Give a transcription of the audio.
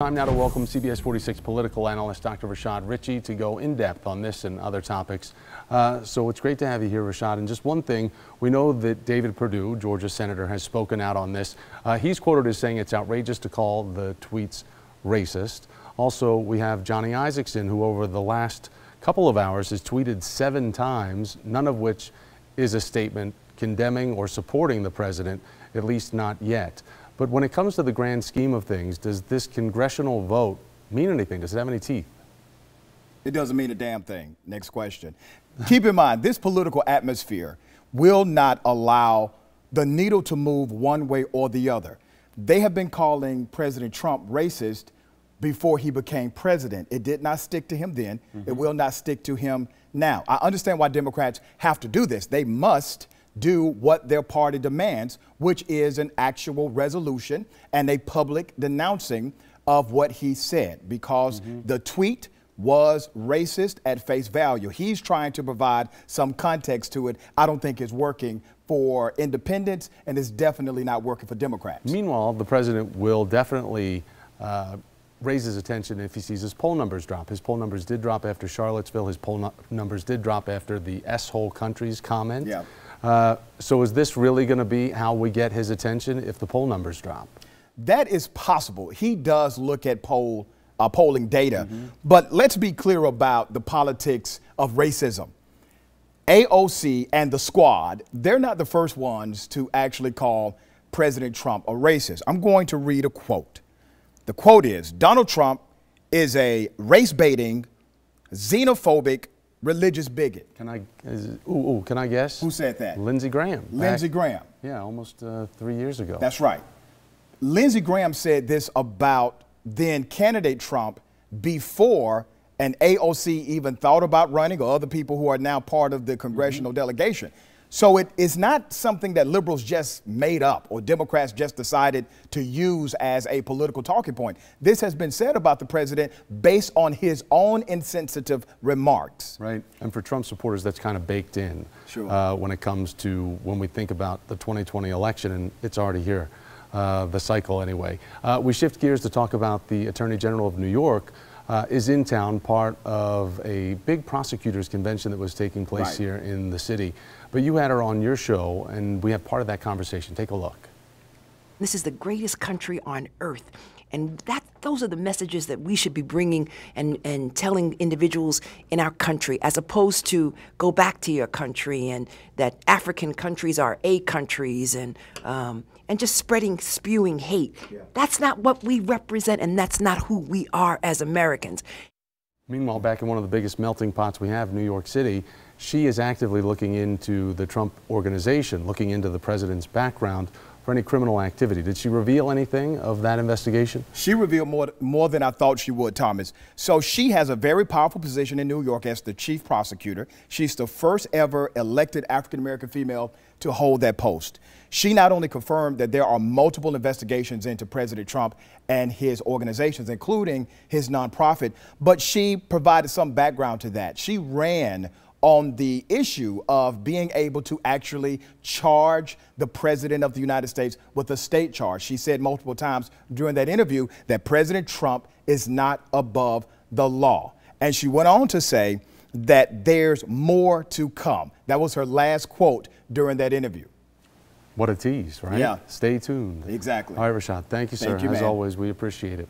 Time now to welcome CBS 46 political analyst Dr. Rashad Richey to go in depth on this and other topics. Uh, so it's great to have you here, Rashad. And just one thing, we know that David Perdue, Georgia senator, has spoken out on this. Uh, he's quoted as saying it's outrageous to call the tweets racist. Also, we have Johnny Isakson, who over the last couple of hours has tweeted seven times, none of which is a statement condemning or supporting the president, at least not yet. But when it comes to the grand scheme of things, does this congressional vote mean anything? Does it have any teeth? It doesn't mean a damn thing. Next question. Keep in mind, this political atmosphere will not allow the needle to move one way or the other. They have been calling President Trump racist before he became president. It did not stick to him then. Mm -hmm. It will not stick to him now. I understand why Democrats have to do this. They must do what their party demands, which is an actual resolution and a public denouncing of what he said, because mm-hmm. the tweet was racist at face value. He's trying to provide some context to it. I don't think it's working for independents, and it's definitely not working for Democrats. Meanwhile, the president will definitely. Uh, raise his attention if he sees his poll numbers drop. His poll numbers did drop after Charlottesville. His poll no numbers did drop after the S-hole countries comment. Yeah. Uh, so is this really going to be how we get his attention if the poll numbers drop? That is possible. He does look at poll uh, polling data, mm -hmm. but let's be clear about the politics of racism. AOC and the squad, they're not the first ones to actually call President Trump a racist. I'm going to read a quote. The quote is Donald Trump is a race baiting, xenophobic, religious bigot. Can I, is, ooh, ooh, can I guess? Who said that? Lindsey Graham. Lindsey Graham. Yeah, almost uh, three years ago. That's right. Lindsey Graham said this about then candidate Trump before an AOC even thought about running or other people who are now part of the congressional mm -hmm. delegation. So it is not something that liberals just made up or Democrats just decided to use as a political talking point. This has been said about the president based on his own insensitive remarks. Right. And for Trump supporters, that's kind of baked in sure. uh, when it comes to when we think about the 2020 election, and it's already here. Uh, the cycle anyway. Uh, we shift gears to talk about the Attorney General of New York, uh, is in town, part of a big prosecutors convention that was taking place right. here in the city. But you had her on your show, and we have part of that conversation. Take a look. This is the greatest country on earth. And that, those are the messages that we should be bringing and, and telling individuals in our country, as opposed to go back to your country and that African countries are A countries and, um, and just spreading, spewing hate. Yeah. That's not what we represent, and that's not who we are as Americans. Meanwhile, back in one of the biggest melting pots we have, New York City, she is actively looking into the Trump organization, looking into the president's background for any criminal activity. Did she reveal anything of that investigation? She revealed more, more than I thought she would, Thomas. So she has a very powerful position in New York as the chief prosecutor. She's the first ever elected African American female to hold that post. She not only confirmed that there are multiple investigations into President Trump and his organizations, including his nonprofit, but she provided some background to that. She ran on the issue of being able to actually charge the President of the United States with a state charge. She said multiple times during that interview that President Trump is not above the law. And she went on to say that there's more to come. That was her last quote during that interview. What a tease, right? Yeah. Stay tuned. Exactly. All right, Rashad. Thank you, sir. Thank you, As man. always, we appreciate it.